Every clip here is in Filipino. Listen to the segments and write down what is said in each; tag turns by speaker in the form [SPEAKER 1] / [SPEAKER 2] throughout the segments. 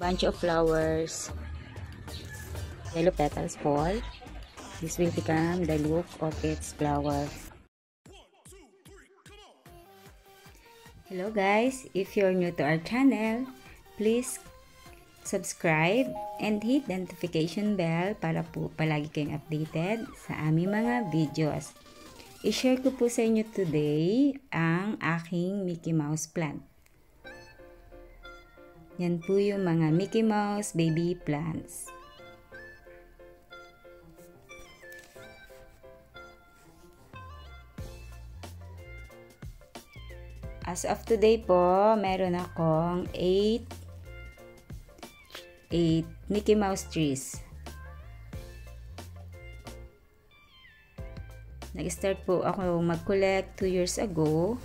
[SPEAKER 1] bunch of flowers. Yellow petals fall. This will become the look of its flower. Hello guys, if you're new to our channel, please subscribe and hit the notification bell para po palagi kayong updated sa aming mga videos. I-share ko po sa inyo today ang aking Mickey Mouse plant. Yan po yung mga Mickey Mouse baby plants. As of today po, meron akong 8 8 Mickey Mouse trees. Nag-start po ako mag-collect 2 years ago.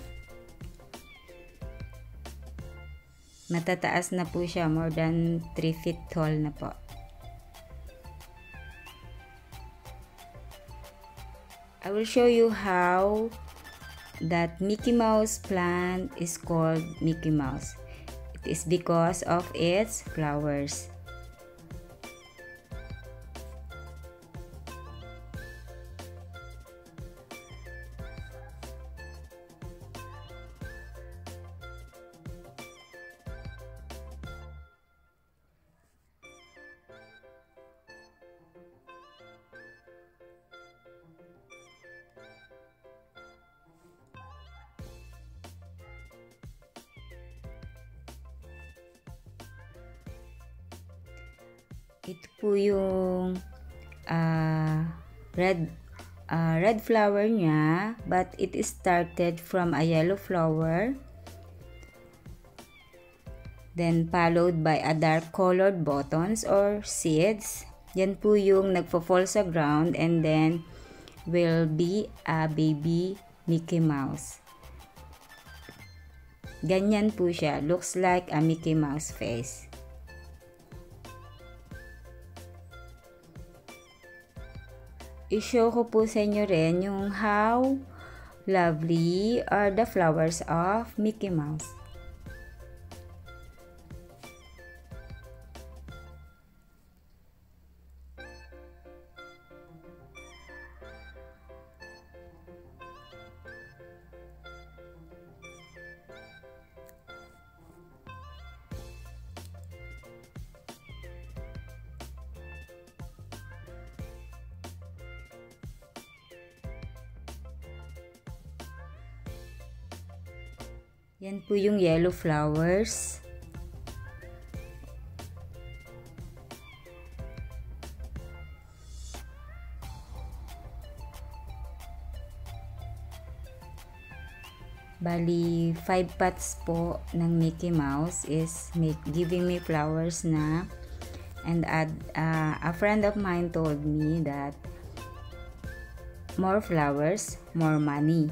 [SPEAKER 1] Matataas na po siya, more than 3 feet tall na po. I will show you how that Mickey Mouse plant is called Mickey Mouse. It is because of its flowers. Ito po yung uh, red uh, red flower niya but it started from a yellow flower then followed by a dark colored buttons or seeds. Yan po yung nagfo-fall sa ground and then will be a baby Mickey Mouse. Ganyan po siya. Looks like a Mickey Mouse face. I-show ko po sa inyo rin yung how lovely are the flowers of Mickey Mouse. Yan po yung yellow flowers. Bali, 5 pots po ng Mickey Mouse is make, giving me flowers na. And uh, uh, a friend of mine told me that more flowers, more money.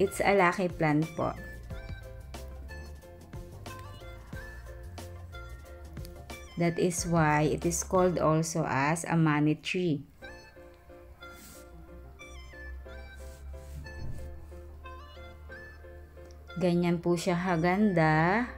[SPEAKER 1] It's a lucky plant po. That is why it is called also as a money tree. Ganyan po siya haganda.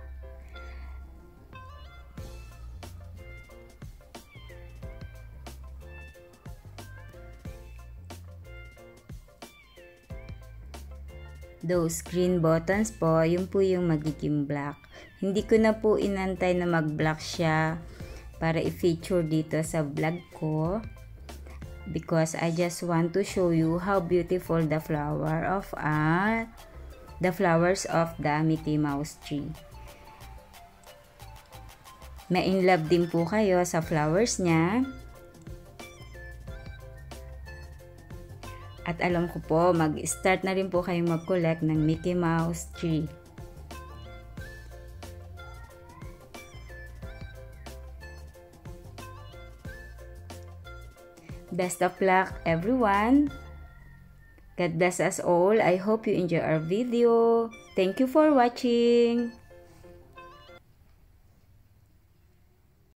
[SPEAKER 1] Those green buttons po, yun po yung magiging black. Hindi ko na po inantay na mag-black siya para i-feature dito sa vlog ko because I just want to show you how beautiful the flower of uh, the flowers of the Mickey Mouse tree. Ma-in love din po kayo sa flowers niya. At alam ko po, mag-start na rin po kayong mag-collect ng Mickey Mouse tree. Best of luck everyone! God bless us all. I hope you enjoy our video. Thank you for watching.